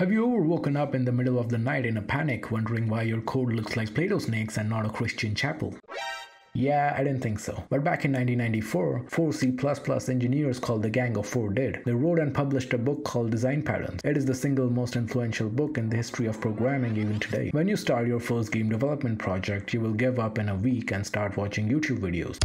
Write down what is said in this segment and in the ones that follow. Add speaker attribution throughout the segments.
Speaker 1: Have you ever woken up in the middle of the night in a panic, wondering why your code looks like Play Doh snakes and not a Christian chapel? Yeah, I didn't think so. But back in 1994, four C++ engineers called the Gang of Four did. They wrote and published a book called Design Patterns. It is the single most influential book in the history of programming even today. When you start your first game development project, you will give up in a week and start watching YouTube videos.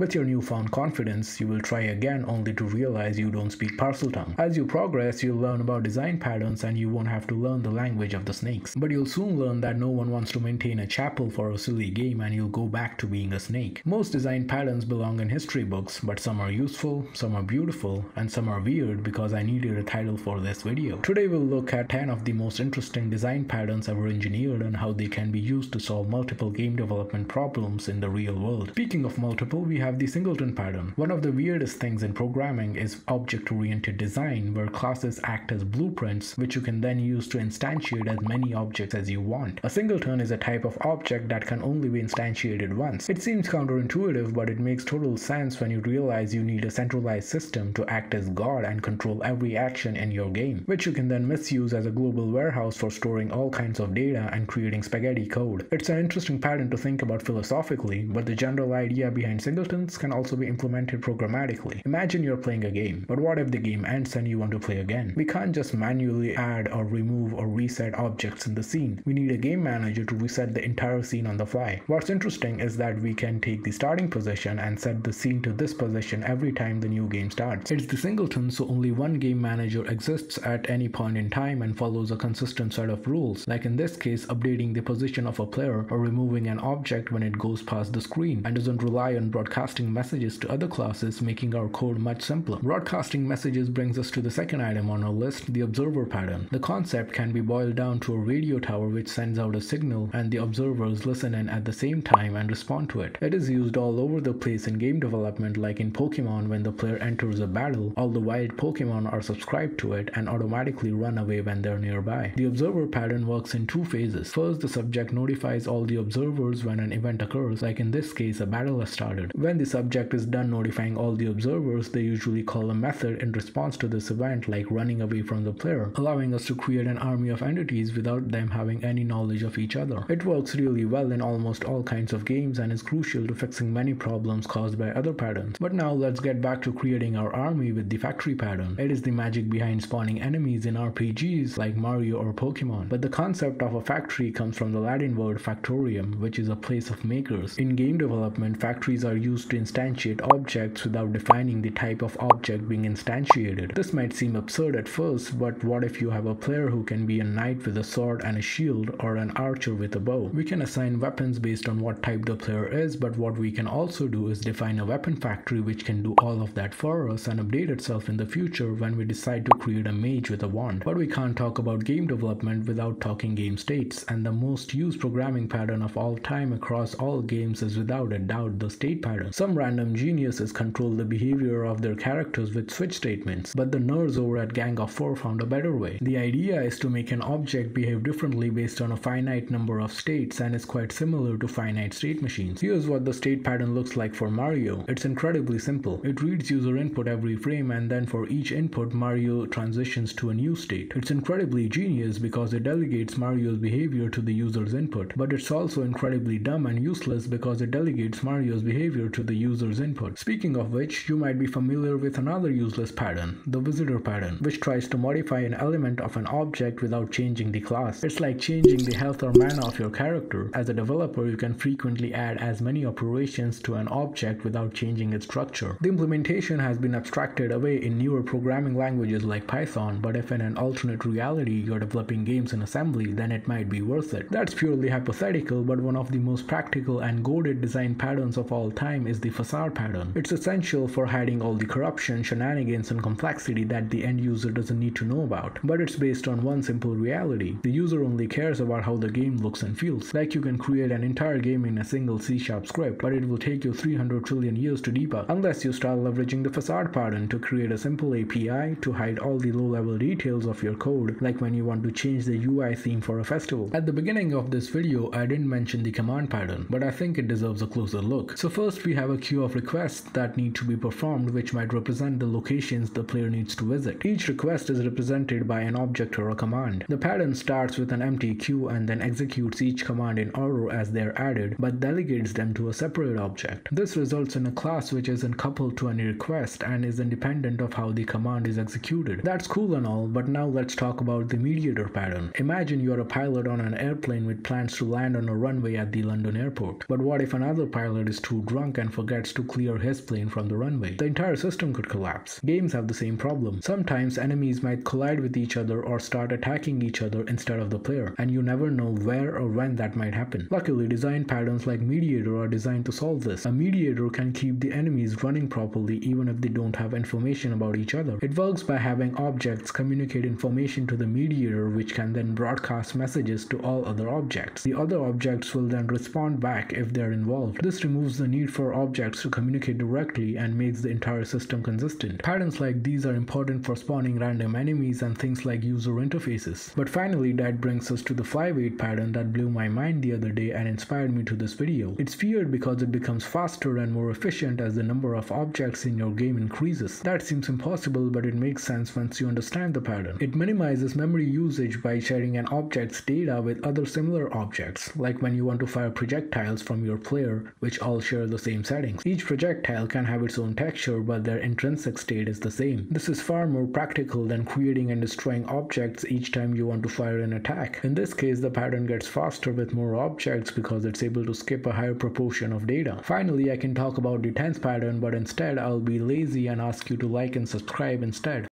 Speaker 1: With your newfound confidence, you will try again only to realize you don't speak Parseltongue. As you progress, you'll learn about design patterns and you won't have to learn the language of the snakes. But you'll soon learn that no one wants to maintain a chapel for a silly game and you'll go back to being a snake. Most design patterns belong in history books, but some are useful, some are beautiful, and some are weird because I needed a title for this video. Today we'll look at 10 of the most interesting design patterns ever engineered and how they can be used to solve multiple game development problems in the real world. Speaking of multiple, we have the singleton pattern. One of the weirdest things in programming is object-oriented design where classes act as blueprints which you can then use to instantiate as many objects as you want. A singleton is a type of object that can only be instantiated once. It seems counterintuitive but it makes total sense when you realize you need a centralized system to act as God and control every action in your game, which you can then misuse as a global warehouse for storing all kinds of data and creating spaghetti code. It's an interesting pattern to think about philosophically, but the general idea behind singletons can also be implemented programmatically. Imagine you're playing a game, but what if the game ends and you want to play again? We can't just manually add or remove or reset objects in the scene. We need a game manager to reset the entire scene on the fly. What's interesting is that we can take the starting position and set the scene to this position every time the new game starts. It's the singleton, so only one game manager exists at any point in time and follows a consistent set of rules, like in this case, updating the position of a player or removing an object when it goes past the screen, and doesn't rely on broadcasting messages to other classes, making our code much simpler. Broadcasting messages brings us to the second item on our list, the observer pattern. The concept can be boiled down to a radio tower which sends out a signal and the observers listen in at the same time and respond to it. It is used all over the place in game development like in Pokemon when the player enters a battle, all the wild Pokemon are subscribed to it and automatically run away when they're nearby. The observer pattern works in two phases. First, the subject notifies all the observers when an event occurs, like in this case a battle has started. When the subject is done notifying all the observers, they usually call a method in response to this event like running away from the player, allowing us to create an army of entities without them having any knowledge of each other. It works really well in almost all kinds of games and is crucial to fixing many problems caused by other patterns. But now let's get back to creating our army with the factory pattern. It is the magic behind spawning enemies in RPGs like Mario or Pokemon. But the concept of a factory comes from the Latin word factorium, which is a place of makers. In game development, factories are used to instantiate objects without defining the type of object being instantiated. This might seem absurd at first, but what if you have a player who can be a knight with a sword and a shield or an archer with a bow? We can assign weapons based on what type the player is, but what we can also do is define a weapon factory which can do all of that for us and update itself in the future when we decide to create a mage with a wand. But we can't talk about game development without talking game states, and the most used programming pattern of all time across all games is without a doubt the state pattern. Some random geniuses control the behavior of their characters with switch statements, but the nerds over at Gang of Four found a better way. The idea is to make an object behave differently based on a finite number of states and is quite similar to finite state machines. Here's what the state pattern looks like for Mario. It's incredibly simple. It reads user input every frame and then for each input Mario transitions to a new state. It's incredibly genius because it delegates Mario's behavior to the user's input, but it's also incredibly dumb and useless because it delegates Mario's behavior to the user's input. Speaking of which, you might be familiar with another useless pattern, the visitor pattern, which tries to modify an element of an object without changing the class. It's like changing the health or mana of your character. As a developer, you can frequently add as many operations to an object without changing its structure. The implementation has been abstracted away in newer programming languages like Python, but if in an alternate reality you're developing games in assembly, then it might be worth it. That's purely hypothetical, but one of the most practical and goaded design patterns of all time is the facade pattern. It's essential for hiding all the corruption, shenanigans, and complexity that the end user doesn't need to know about. But it's based on one simple reality. The user only cares about how the game looks and feels. Like you can create an entire game in a single C Sharp script, but it will take you 300 trillion years to debug, unless you start leveraging the facade pattern to create a simple API to hide all the low level details of your code, like when you want to change the UI theme for a festival. At the beginning of this video, I didn't mention the command pattern, but I think it deserves a closer look. So first we have a queue of requests that need to be performed which might represent the locations the player needs to visit. Each request is represented by an object or a command. The pattern starts with an empty queue and then executes each command in order as they are added but delegates them to a separate object. This results in a class which isn't coupled to any request and is independent of how the command is executed. That's cool and all, but now let's talk about the mediator pattern. Imagine you're a pilot on an airplane with plans to land on a runway at the London airport. But what if another pilot is too drunk and forgets to clear his plane from the runway? The entire system could collapse. Games have the same problem. Sometimes enemies might collide with each other or start attacking each other instead of the player, and you never know where or when that might happen. Luckily, design patterns like Mediator are designed to solve this. A mediator can keep the enemies running properly even if they don't have information about each other. It works by having objects communicate information to the mediator which can then broadcast messages to all other objects. The other objects will then respond back if they're involved. This removes the need for objects to communicate directly and makes the entire system consistent. Patterns like these are important for spawning random enemies and things like user interfaces. But finally that brings us to the flyweight pattern that blew my mind the other day and inspired me to this video. It's feared because it becomes faster and more efficient as the number of objects in your game increases. That seems impossible but it makes sense once you understand the pattern. It minimizes memory usage by sharing an object's data with other similar objects, like when you want to fire projectiles from your player which all share the same settings. Each projectile can have its own texture but their intrinsic state is the same. This is far more practical than creating and destroying objects each time you want to fire an attack. In this case the pattern gets faster with more objects because it's able to skip a higher proportion of data. Finally I can talk about the tense pattern but instead I'll be lazy and ask you to like and subscribe instead.